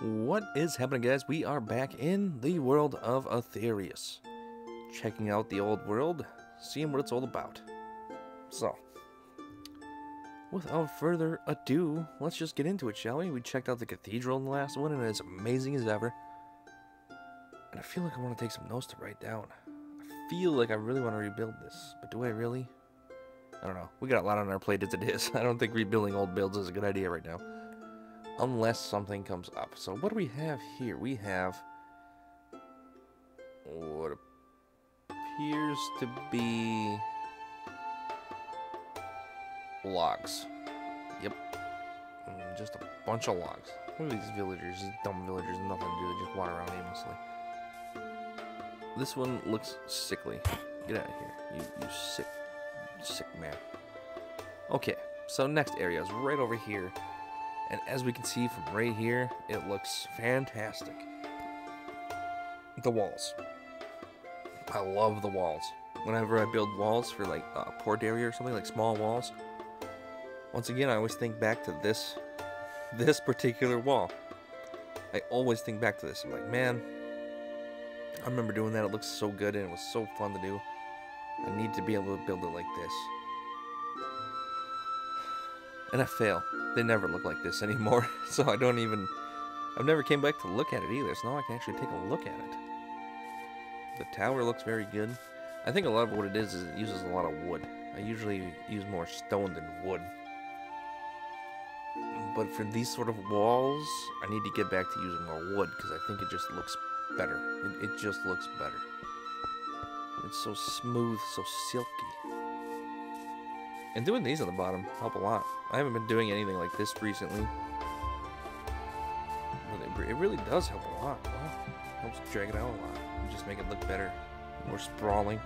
What is happening, guys? We are back in the world of Atherius. Checking out the old world, seeing what it's all about. So, without further ado, let's just get into it, shall we? We checked out the cathedral in the last one, and it's amazing as ever. And I feel like I want to take some notes to write down. I feel like I really want to rebuild this, but do I really? I don't know. We got a lot on our plate as it is. I don't think rebuilding old builds is a good idea right now unless something comes up. So what do we have here? We have what appears to be logs. Yep. Mm, just a bunch of logs. Look at these villagers, these dumb villagers, nothing to do, they just wander around aimlessly. This one looks sickly. Get out of here, you, you sick, sick man. Okay, so next area is right over here. And as we can see from right here, it looks fantastic. The walls. I love the walls. Whenever I build walls for like a port area or something, like small walls, once again, I always think back to this, this particular wall. I always think back to this. I'm like, man, I remember doing that. It looks so good and it was so fun to do. I need to be able to build it like this. And I fail. They never look like this anymore, so I don't even... I've never came back to look at it either, so now I can actually take a look at it. The tower looks very good. I think a lot of what it is is it uses a lot of wood. I usually use more stone than wood. But for these sort of walls, I need to get back to using more wood because I think it just looks better. It, it just looks better. It's so smooth, so silky. And doing these on the bottom help a lot. I haven't been doing anything like this recently. But it, really does help a lot. Wow. Helps drag it out a lot. And just make it look better. More sprawling.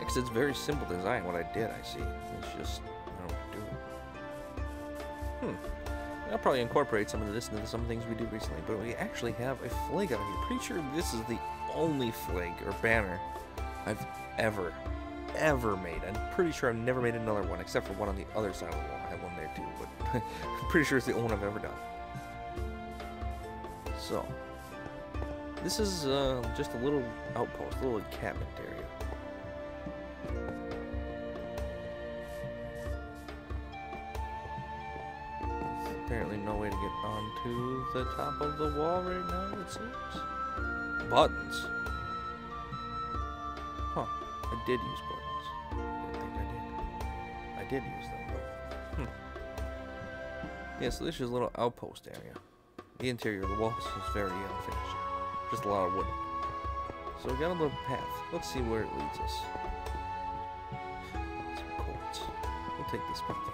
Because it's very simple design. What I did, I see. It's just, I don't do it. Hmm. I'll probably incorporate some of this into some things we do recently. But we actually have a flag out here. Pretty sure this is the only flag or banner I've ever ever made. I'm pretty sure I've never made another one, except for one on the other side of the wall. I have one there too, but I'm pretty sure it's the only one I've ever done. So, this is uh, just a little outpost, a little encampment area. apparently no way to get onto the top of the wall right now, it seems. Buttons. I did use buttons did use them. Hmm. Yeah, so this is a little outpost area. The interior of the walls is very unfinished. Just a lot of wood. So we got a little path. Let's see where it leads us. Some quartz. We'll take this path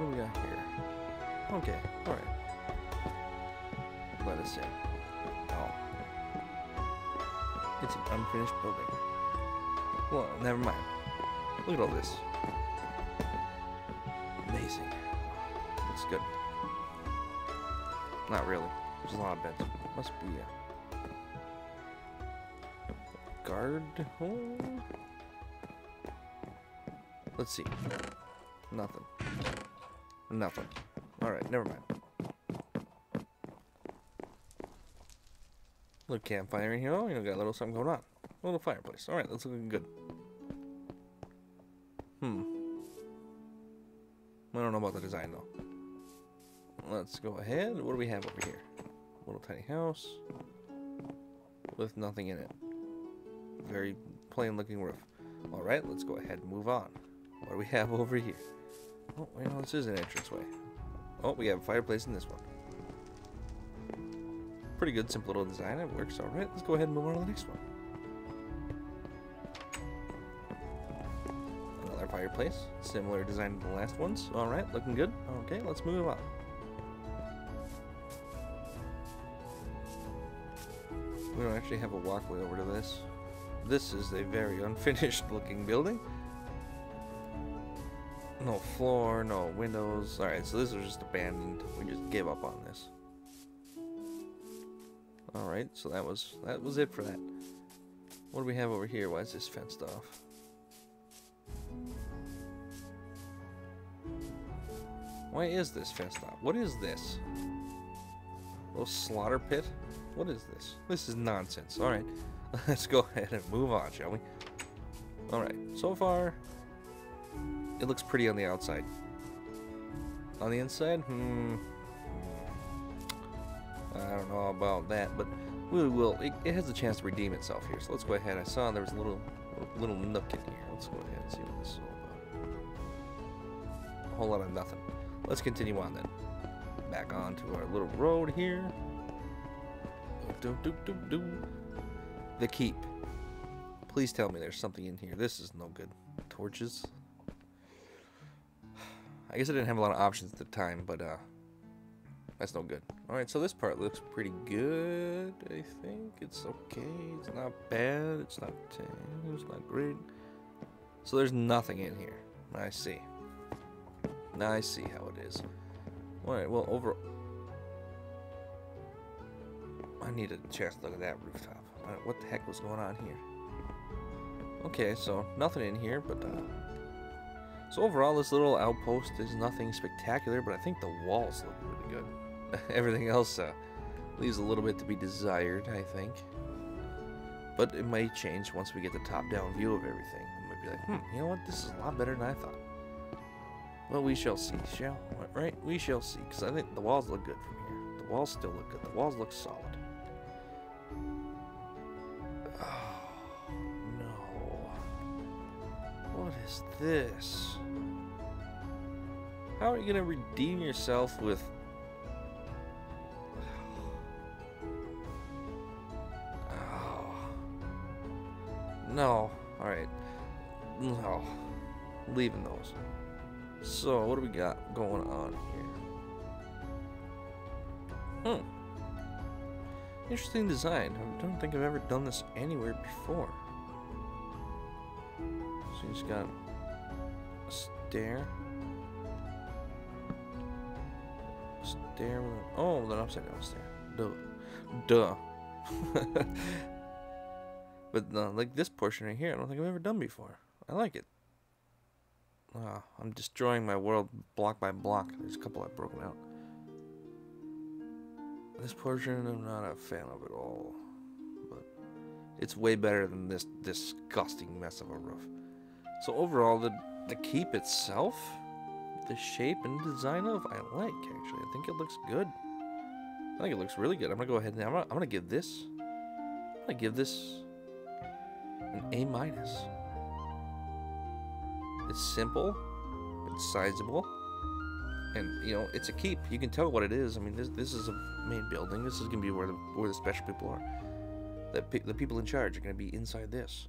What do we got here? Okay, alright. Let us in. Oh. It's an unfinished building. Well, never mind. Look at all this. Amazing. Looks good. Not really. There's a lot of beds. Must be a guard home. Let's see. Nothing. Nothing. Alright, never mind. Little campfire in here. Oh, you know, got a little something going on. A little fireplace. Alright, that's looking good. Hmm. I don't know about the design, though. Let's go ahead. What do we have over here? Little tiny house with nothing in it. Very plain looking roof. Alright, let's go ahead and move on. What do we have over here? Oh, you know, this is an entranceway. Oh, we have a fireplace in this one. Pretty good, simple little design. It works alright. Let's go ahead and move on to the next one. Another fireplace. Similar design to the last ones. Alright, looking good. Okay, let's move on. We don't actually have a walkway over to this. this is a very unfinished looking building. No floor, no windows. Alright, so this was just abandoned. We just gave up on this. Alright, so that was that was it for that. What do we have over here? Why is this fenced off? Why is this fenced off? What is this? A little slaughter pit? What is this? This is nonsense. Alright, let's go ahead and move on, shall we? Alright, so far, it looks pretty on the outside. On the inside, hmm. I don't know about that, but we will. It, it, has a chance to redeem itself here. So let's go ahead. I saw there was a little, little nook in here. Let's go ahead and see what this is all about. A whole lot of nothing. Let's continue on then. Back onto our little road here. Do, do, do, do. The keep. Please tell me there's something in here. This is no good. Torches. I guess I didn't have a lot of options at the time, but uh, that's no good. Alright, so this part looks pretty good, I think. It's okay. It's not bad. It's not it's not great. So there's nothing in here. I see. Now I see how it is. Alright, well, over... I need a chance to look at that rooftop. What the heck was going on here? Okay, so nothing in here, but uh, so overall, this little outpost is nothing spectacular, but I think the walls look really good. Everything else uh, leaves a little bit to be desired, I think. But it might change once we get the top-down view of everything. We might be like, hmm, you know what? This is a lot better than I thought. Well, we shall see, shall we? Right? We shall see, because I think the walls look good from here. The walls still look good. The walls look solid. Oh, no. What is this? How are you going to redeem yourself with... No. Alright. No. Leaving those. So, what do we got going on here? Hmm. Interesting design. I don't think I've ever done this anywhere before. So you just got a stair. Oh, the upside down stair. Duh. Duh. but uh, like this portion right here, I don't think I've ever done before. I like it. Oh, I'm destroying my world block by block. There's a couple I've broken out. This portion I'm not a fan of at all. But it's way better than this disgusting mess of a roof. So overall, the, the keep itself the shape and design of, I like, actually. I think it looks good. I think it looks really good. I'm going to go ahead and I'm going to give this, I'm going to give this an A minus. It's simple, it's sizable, and you know it's a keep. You can tell what it is. I mean, this this is a main building. This is gonna be where the where the special people are. The the people in charge are gonna be inside this.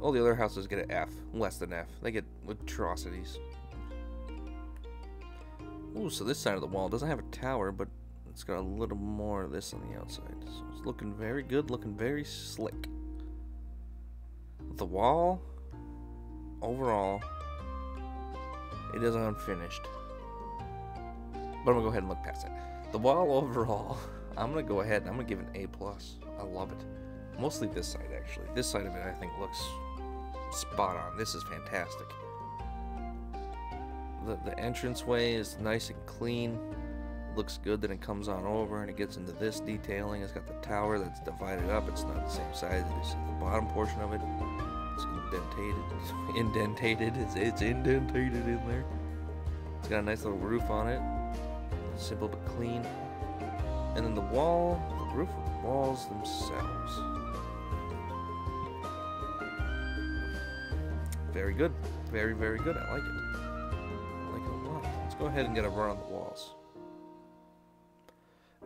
All the other houses get an F, less than F. They get atrocities. Ooh, so this side of the wall doesn't have a tower, but it's got a little more of this on the outside. So it's looking very good, looking very slick. The wall, overall, it is unfinished. But I'm gonna go ahead and look past it. The wall overall, I'm gonna go ahead and I'm gonna give it an A plus. I love it. Mostly this side actually. This side of it I think looks spot on. This is fantastic. The, the entranceway is nice and clean. Looks good Then it comes on over and it gets into this detailing. It's got the tower that's divided up. It's not the same size as the bottom portion of it. It's indentated. It's indentated. It's, it's indentated in there. It's got a nice little roof on it. Simple but clean. And then the wall, the roof walls themselves Very good. Very, very good. I like it. I like it a lot. Let's go ahead and get a run on the walls.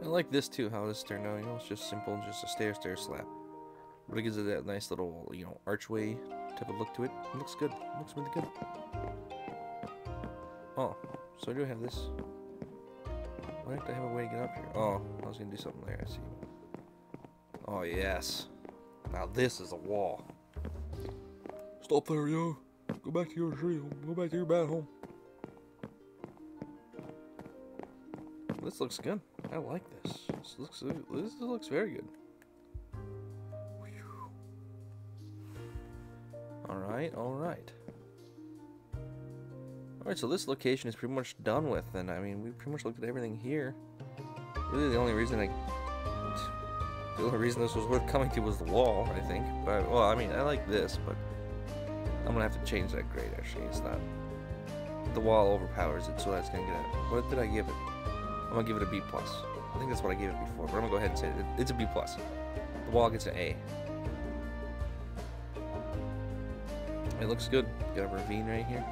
I like this too, how this turned out. You know, it's just simple, just a stair, stair, slap. But it gives it that nice little, you know, archway type of look to it. It looks good. It looks really good. Oh, so I do have this. Why don't I have a way to get up here? Oh, I was to do something there, I see. Oh, Oh, yes. Now this is a wall. Stop there, yo. Go back to your tree. Go back to your bad home. This looks good. I like this. This looks this looks very good. All right, all right. All right, so this location is pretty much done with, and I mean, we pretty much looked at everything here. Really, the only reason I, the only reason this was worth coming to was the wall, I think. But well, I mean, I like this, but I'm gonna have to change that grade. Actually, it's not. The wall overpowers it, so that's gonna get it. What did I give it? I'm gonna give it a B plus. I think that's what I gave it before, but I'm gonna go ahead and say it. It's a B plus. The wall gets an A. It looks good. Got a ravine right here.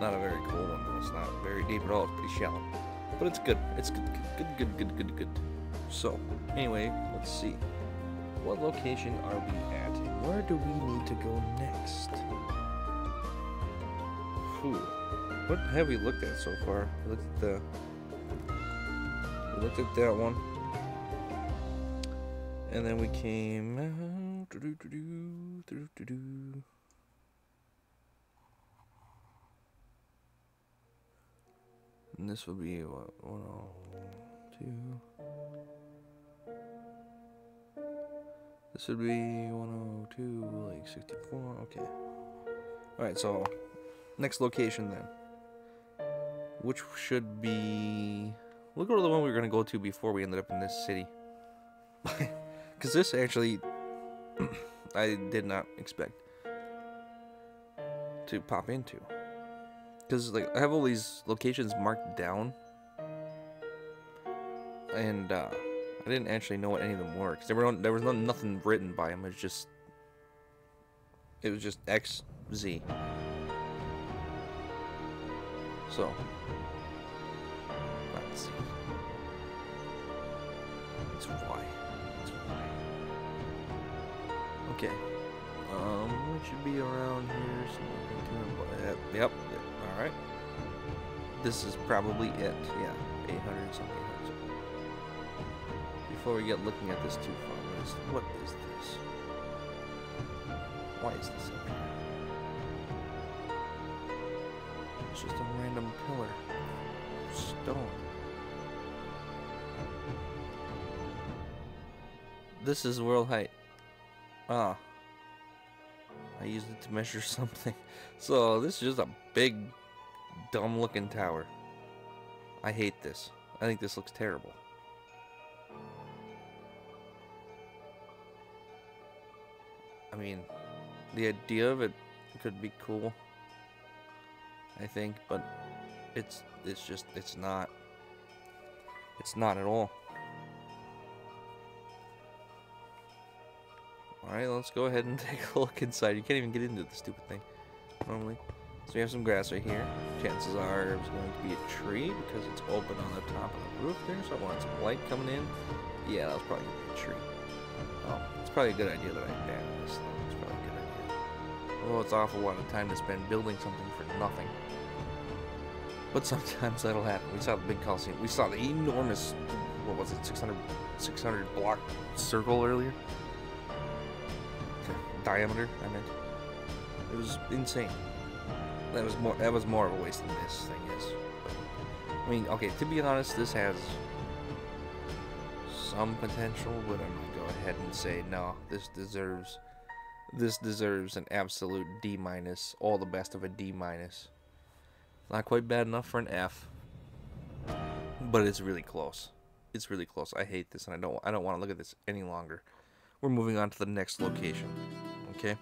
Not a very cool one. It's not very deep at all. It's pretty shallow, but it's good. It's good, good, good, good, good, good. So, anyway, let's see. What location are we at, where do we need to go next? Whew. What have we looked at so far? We looked at the. We looked at that one. And then we came. Uh, doo -doo -doo and this would be what? One, two. This would be 102, like 64. Okay. Alright, so next location then which should be... We'll go to the one we were going to go to before we ended up in this city. Because this actually, I did not expect to pop into. Because like I have all these locations marked down. And uh, I didn't actually know what any of them were. Because there, there was no, nothing written by them. It was just... It was just X, Z. So, let's see. It's Y. It's Y. Okay. Um, it should be around here. So yep, yep. Alright. This is probably it. Yeah, 800 something. Before we get looking at this too far, what is this? Why is this up here? It's just a random pillar. Stone. This is world height. Ah. I used it to measure something. So this is just a big, dumb looking tower. I hate this. I think this looks terrible. Mean, the idea of it could be cool. I think, but it's it's just it's not it's not at all. Alright, let's go ahead and take a look inside. You can't even get into the stupid thing normally. So we have some grass right here. Chances are it's going to be a tree because it's open on the top of the roof there, so I want some light coming in. Yeah, that was probably a tree. Oh, it's probably a good idea that I abandoned this thing. Oh, it's awful lot of time to spend building something for nothing. But sometimes that'll happen. We saw the big Coliseum. We saw the enormous, what was it, 600, 600 block circle earlier? Diameter, I meant. It was insane. That was more. That was more of a waste than this thing is. But, I mean, okay. To be honest, this has some potential, but I'm gonna go ahead and say no. This deserves. This deserves an absolute D minus. All the best of a D minus. Not quite bad enough for an F, but it's really close. It's really close. I hate this, and I don't. I don't want to look at this any longer. We're moving on to the next location. Okay.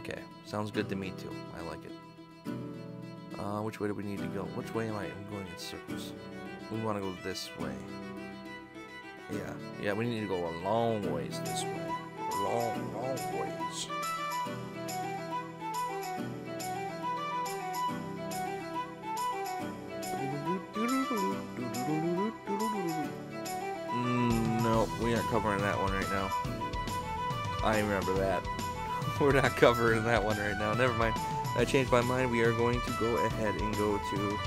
Okay. Sounds good to me too. I like it. Uh, which way do we need to go? Which way am I I'm going in circles? We want to go this way. Yeah. Yeah, we need to go a long ways this way. Long, long ways. we aren't covering that one right now. I remember that. We're not covering that one right now. Never mind. I changed my mind. We are going to go ahead and go to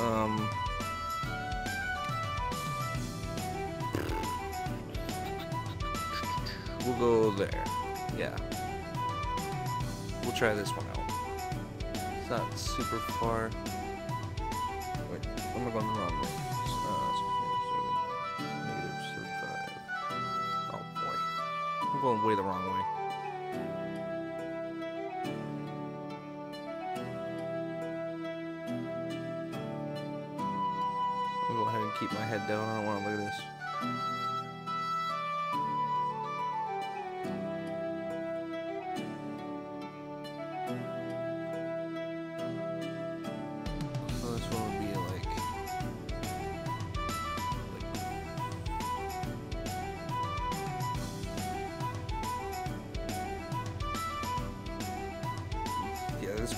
um go there. Yeah. We'll try this one out. It's not super far. Wait, what am I going the wrong way? Uh, negative 75. Oh boy. I'm going way the wrong way. I'll go ahead and keep my head down. I don't want to look at this.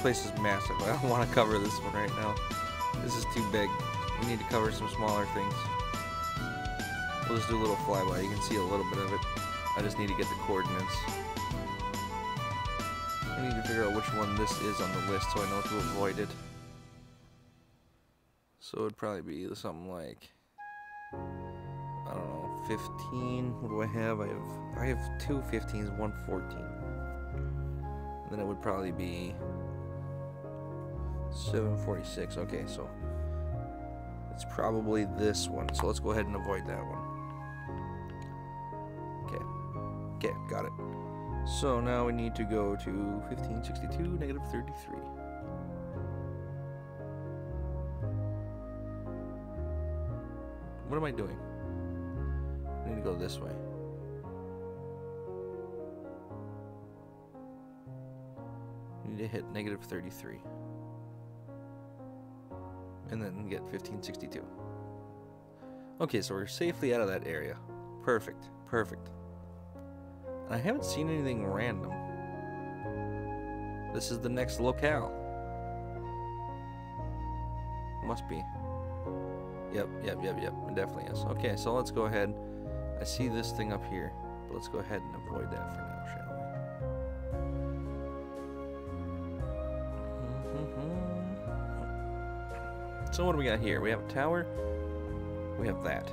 Place is massive. I don't want to cover this one right now. This is too big. We need to cover some smaller things. We'll just do a little flyby. You can see a little bit of it. I just need to get the coordinates. I need to figure out which one this is on the list so I know to avoid it. So it'd probably be something like I don't know, 15. What do I have? I have I have two 15s, one 14. And then it would probably be 746. Okay, so it's probably this one. So let's go ahead and avoid that one. Okay. Okay, got it. So now we need to go to 1562, negative 33. What am I doing? I need to go this way. I need to hit negative 33. And then get 1562. Okay, so we're safely out of that area. Perfect. Perfect. I haven't seen anything random. This is the next locale. Must be. Yep, yep, yep, yep. It definitely is. Okay, so let's go ahead. I see this thing up here, but let's go ahead and avoid that for now, So what do we got here? We have a tower. We have that.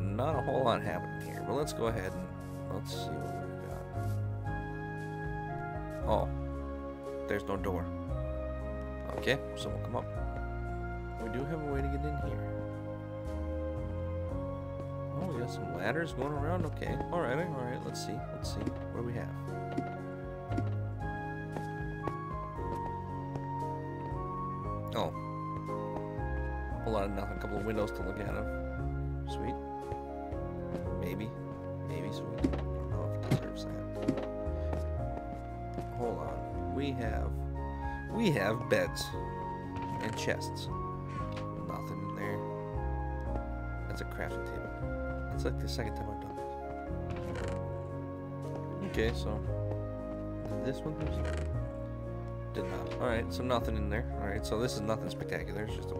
Not a whole lot happening here, but let's go ahead and let's see what we got. Oh, there's no door. Okay, so we'll come up. We do have a way to get in here. Oh, we got some ladders going around. Okay, all right, all right. Let's see. Let's see. What do we have? We have beds and chests. Nothing in there. That's a crafting table. That's like the second time I've done this. Okay, so this one? Did not. Alright, so nothing in there. Alright, so this is nothing spectacular. It's just a.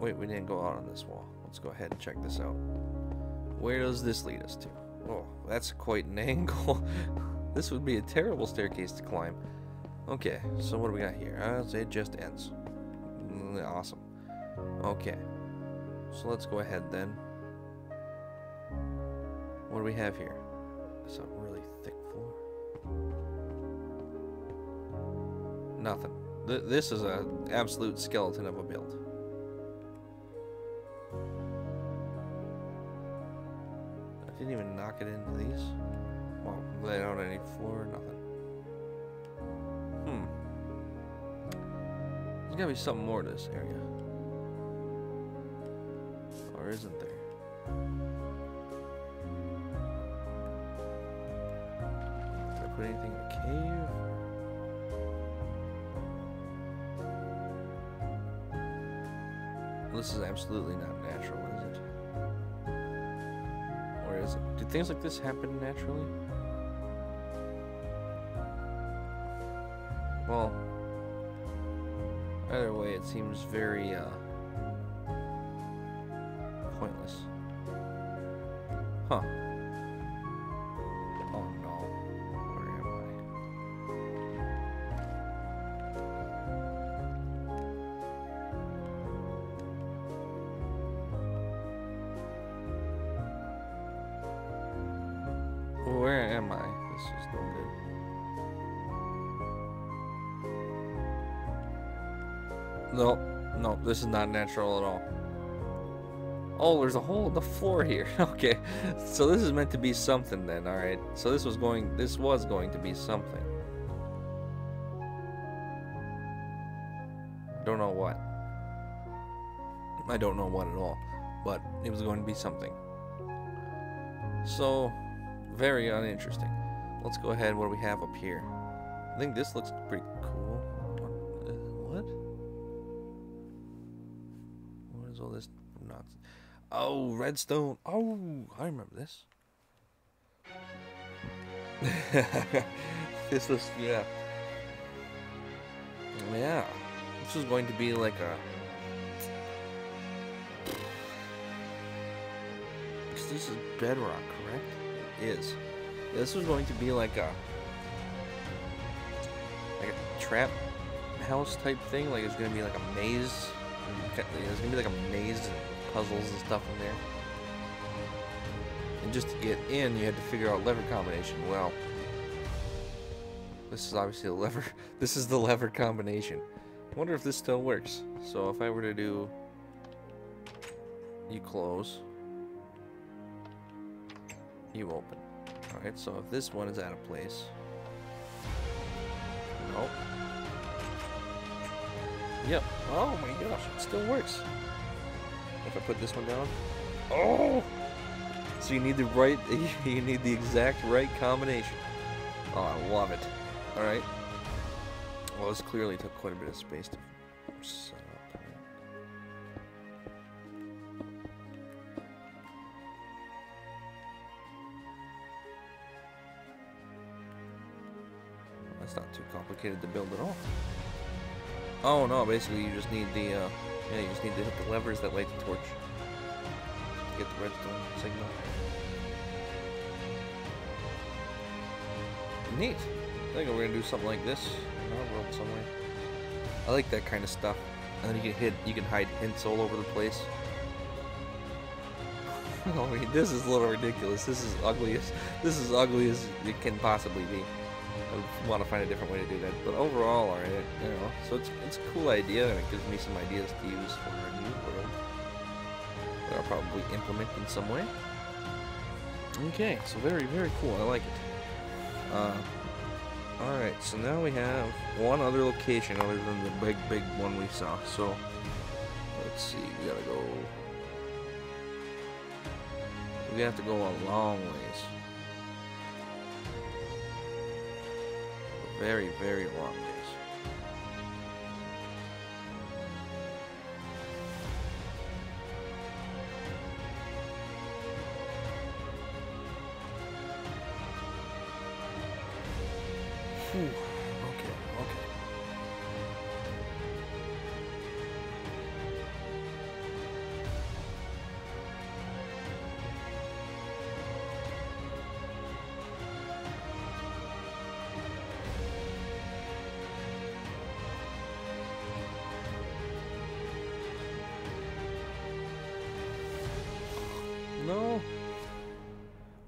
Wait, we didn't go out on this wall. Let's go ahead and check this out. Where does this lead us to? Oh, that's quite an angle. this would be a terrible staircase to climb. Okay, so what do we got here? Uh, it just ends. Mm, Awesome. Okay. So let's go ahead then. What do we have here? It's a really thick floor. Nothing. Th this is an absolute skeleton of a build. I didn't even knock it into these. Well, lay out any floor, nothing. There's gotta be something more to this area. Or isn't there? Did I put anything in the cave? This is absolutely not natural, is it? Or is it? Do things like this happen naturally? Seems very, uh, pointless. Huh. Oh no. Where am I? where am I? This is no good. No, no, this is not natural at all. Oh, there's a hole in the floor here. okay, so this is meant to be something then. All right, so this was going, this was going to be something. Don't know what. I don't know what at all, but it was going to be something. So, very uninteresting. Let's go ahead. What do we have up here? I think this looks pretty cool. Oh, redstone. Oh, I remember this. this was, yeah. Yeah. This was going to be like a Because this is bedrock, correct? It is. This was going to be like a like a trap house type thing. Like it's gonna be like a maze. It's gonna be like a maze puzzles and stuff in there. And just to get in, you had to figure out lever combination. Well, this is obviously the lever. This is the lever combination. I wonder if this still works. So if I were to do you close you open. Alright, so if this one is out of place. Nope. Yep. Oh my gosh, it still works. If I put this one down. Oh! So you need the right, you need the exact right combination. Oh, I love it. Alright. Well, this clearly took quite a bit of space to set up. That's not too complicated to build at all. Oh no, basically you just need the, uh, yeah, you just need to hit the levers that light the torch to get the redstone signal. Neat. I think we're gonna do something like this in our world somewhere. I like that kind of stuff. And then you can hit, you can hide hints all over the place. I mean, this is a little ridiculous. This is ugly as, this is ugly as it can possibly be. I want to find a different way to do that. But overall, alright, you know, so it's it's a cool idea, and it gives me some ideas to use for a new world that I'll probably implement in some way. Okay, so very, very cool. I like it. Uh, alright, so now we have one other location other than the big, big one we saw. So, let's see, we gotta go... We have to go a long ways. Very, very long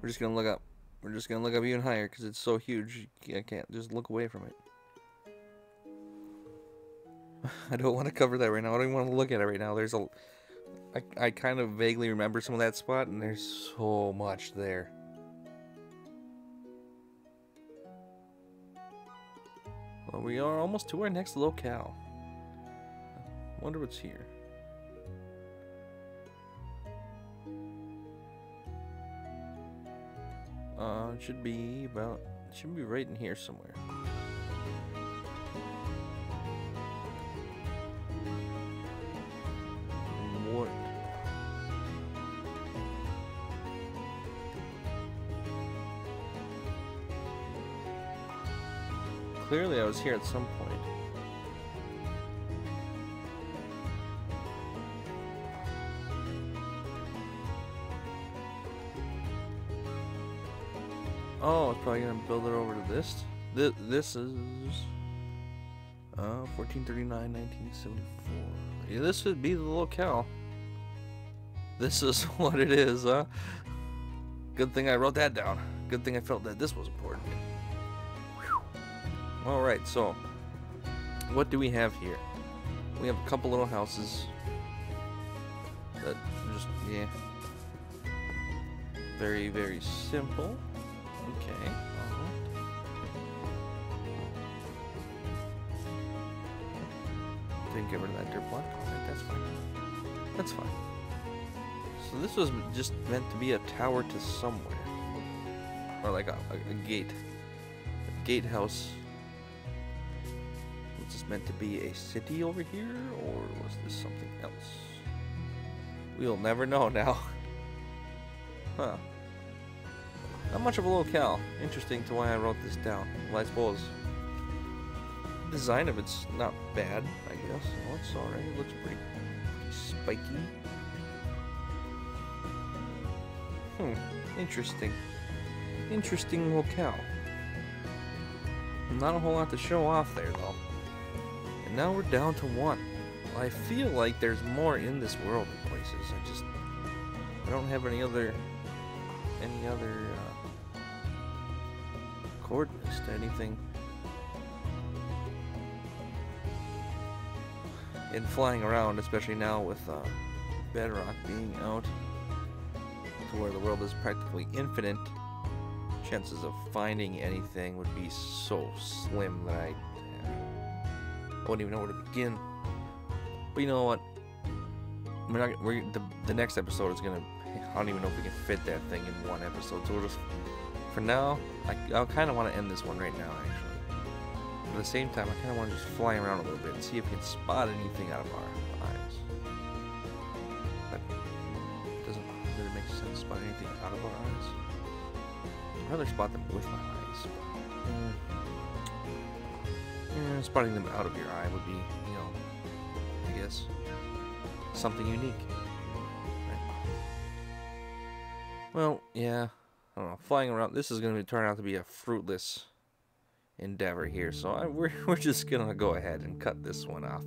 We're just gonna look up. We're just gonna look up even higher because it's so huge. I can't just look away from it. I don't want to cover that right now. I don't even want to look at it right now. There's a. I, I kind of vaguely remember some of that spot, and there's so much there. Well, we are almost to our next locale. Wonder what's here. Uh, it should be about, it should be right in here somewhere. What? Clearly I was here at some point. Oh, it's probably gonna build it over to this. This, this is uh 1439, 1974. Yeah, this would be the locale. This is what it is, huh? Good thing I wrote that down. Good thing I felt that this was important. Alright, so what do we have here? We have a couple little houses that just, yeah. Very, very simple. Okay. alright. Didn't get rid of that dirt block. Alright, that's fine. That's fine. So this was just meant to be a tower to somewhere. Or like a, a, a gate. A gatehouse. Was this meant to be a city over here? Or was this something else? We'll never know now. huh. Not much of a locale. Interesting to why I wrote this down. Well, I suppose the design of it's not bad, I guess. Oh, it's alright. It looks pretty spiky. Hmm, interesting. Interesting locale. Not a whole lot to show off there, though. And now we're down to one. I feel like there's more in this world in places. I just... I don't have any other... Any other, uh, coordinates to anything. In flying around, especially now with, uh, Bedrock being out to where the world is practically infinite, chances of finding anything would be so slim that I, I wouldn't even know where to begin. But you know what? We're not. We're the the next episode is gonna. I don't even know if we can fit that thing in one episode. So we'll just. For now, I I kind of want to end this one right now. Actually, but at the same time, I kind of want to just fly around a little bit and see if we can spot anything out of our eyes. Doesn't really make sense. Spot anything out of our eyes. I'd rather spot them with my eyes. But, mm, yeah, spotting them out of your eye would be, you know, I guess, something unique. Well, yeah, I don't know. Flying around, this is going to turn out to be a fruitless endeavor here, so I, we're, we're just going to go ahead and cut this one off.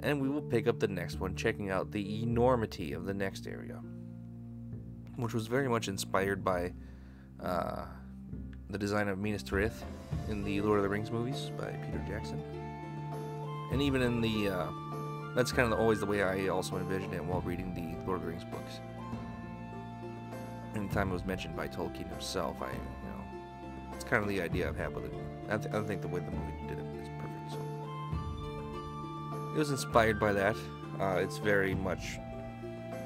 And we will pick up the next one, checking out the enormity of the next area, which was very much inspired by uh, the design of Minas Tirith in the Lord of the Rings movies by Peter Jackson. And even in the, uh, that's kind of always the way I also envisioned it while reading the Lord of the Rings books. Anytime it was mentioned by Tolkien himself, I, you know, it's kind of the idea I've had with it. I, th- I think the way the movie did it is perfect. So it was inspired by that. Uh, it's very much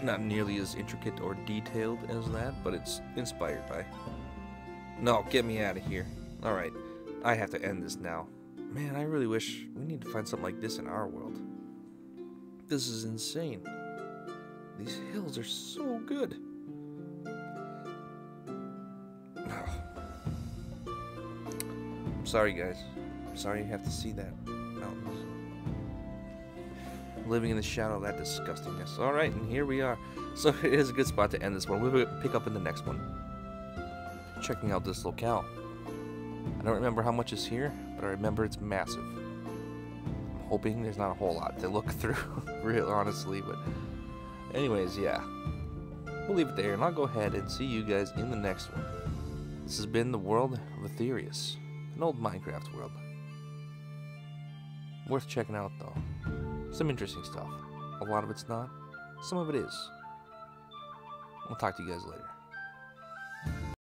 not nearly as intricate or detailed as that, but it's inspired by. No, get me out of here. Alright, I have to end this now. Man, I really wish we need to find something like this in our world. This is insane. These hills are so good. Sorry, guys. I'm sorry you have to see that mountains. Living in the shadow of that disgustingness. Alright, and here we are. So it is a good spot to end this one. We'll pick up in the next one. Checking out this locale. I don't remember how much is here, but I remember it's massive. I'm hoping there's not a whole lot to look through, real honestly, but anyways, yeah. We'll leave it there, and I'll go ahead and see you guys in the next one. This has been the world of Atherius, an old Minecraft world. Worth checking out, though. Some interesting stuff. A lot of it's not. Some of it is. We'll talk to you guys later.